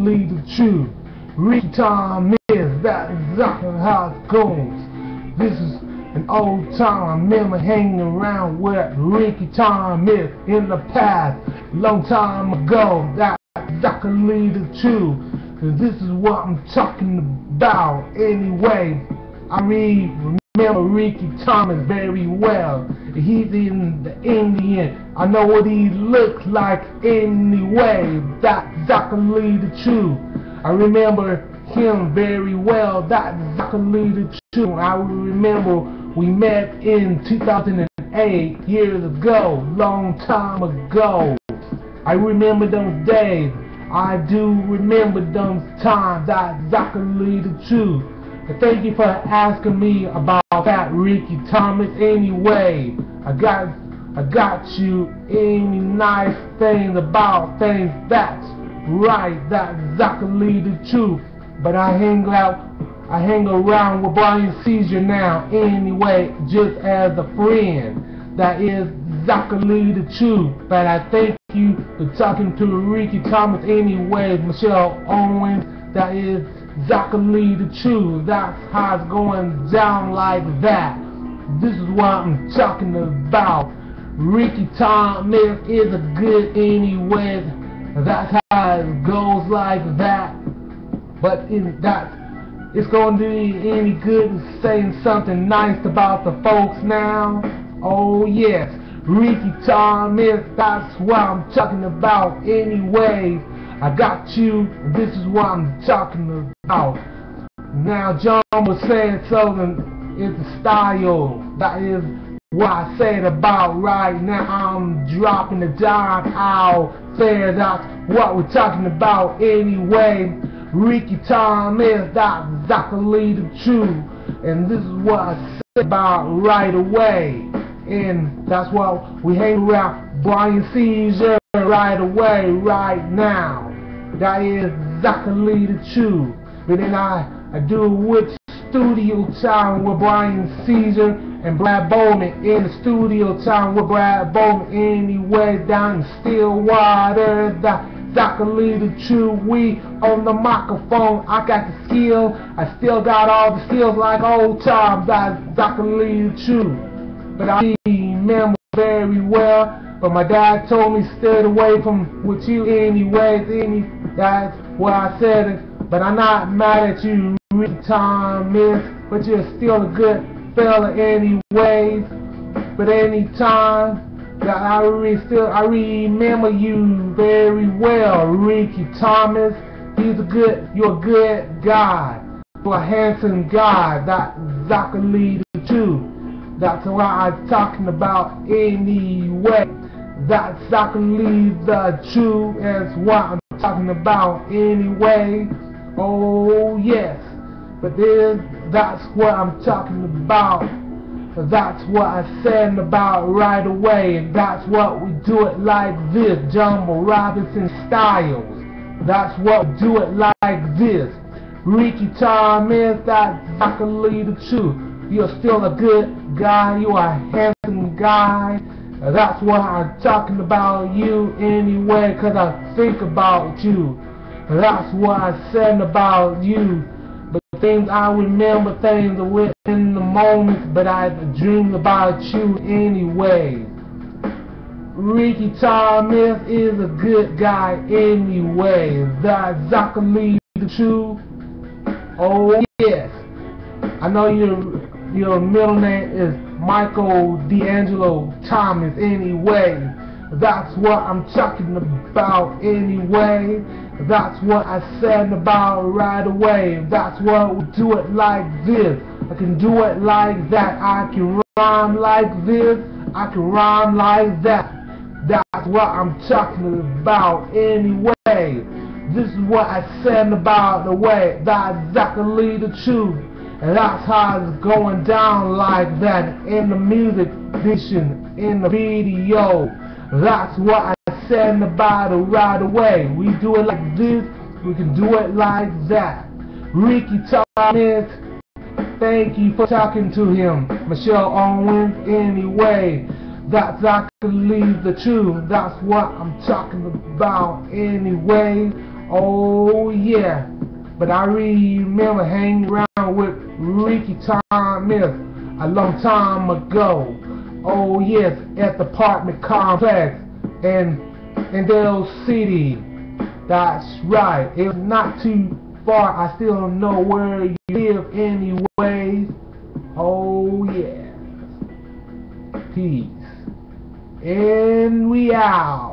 exactly the truth. Ricky Thomas, that's exactly how it goes. This is an old time. Remember hanging around with Ricky Thomas in the past, long time ago. That's exactly the truth. Cause this is what I'm talking about anyway. I mean, remember Ricky Thomas very well. He's in the Indian. I know what he looks like anyway. That's exactly the truth. I remember him very well. That's exactly the truth. I remember we met in 2008 years ago, long time ago. I remember those days. I do remember those times. That's exactly the truth. Thank you for asking me about that Ricky Thomas anyway. I got I got you any nice things about things that's right, that's exactly the truth. But I hang out I hang around with Brian Caesar now anyway, just as a friend. That is exactly the truth. But I thank you for talking to Ricky Thomas anyway, Michelle Owens. That is exactly the truth. That's how it's going down like that. This is what I'm talking about. Ricky Thomas is a good anyway. That's how it goes like that. But in that, it's going to be any good saying something nice about the folks now. Oh yes, Ricky Thomas, that's what I'm talking about anyway. I got you, and this is what I'm talking about. Now John was saying something, it's a style, that is what I said about right now. I'm dropping the dime out there, that's what we're talking about anyway. Ricky Thomas, that's exactly the truth. And this is what I said about right away. And that's why we hang around Brian Caesar right away, right now. That is exactly the truth. But then I, I do it with studio time with Brian Caesar and Brad Bowman in the studio time with Brad Bowman anyway down in Stillwater. That exactly the truth. We on the microphone. I got the skill. I still got all the skills like old times. That's exactly the truth. But I remember very well. But my dad told me stay away from with you anyways. Any that's what I said. But I'm not mad at you, Ricky Thomas. But you're still a good fella anyways. But anytime that I re still I remember you very well, Ricky Thomas. He's a good you're a good guy. You're a handsome guy. That's exactly the truth. That's what I'm talking about anyway. That's leave the truth as what I'm talking about anyway. Oh yes. But then that's what I'm talking about. That's what I said about right away. That's what we do it like this. Jumbo Robinson styles. That's what we do it like this. Ricky Thomas, that's exactly the truth. You're still a good guy. You're a handsome guy. That's why I'm talking about you anyway, cause I think about you. That's what I said about you. But things I remember things within the moment, but I dream about you anyway. Ricky Thomas is a good guy anyway. That's exactly the truth. Oh yes. I know your your middle name is Michael D'Angelo Thomas anyway. That's what I'm talking about anyway. That's what I said about right away. That's what we do it like this. I can do it like that. I can rhyme like this. I can rhyme like that. That's what I'm talking about anyway. This is what I said about the way. That's exactly the truth. And that's how it's going down like that in the music vision, in the video. That's what I said about it right away. We do it like this, we can do it like that. Ricky Thomas, thank you for talking to him. Michelle Owens, anyway. That's exactly the truth. That's what I'm talking about anyway. Oh yeah, but I remember hanging around with Ricky Thomas a long time ago. Oh yes, at the apartment complex in in Dale City. That's right. It's not too far. I still don't know where you live anyways. Oh yes. Peace. And we out.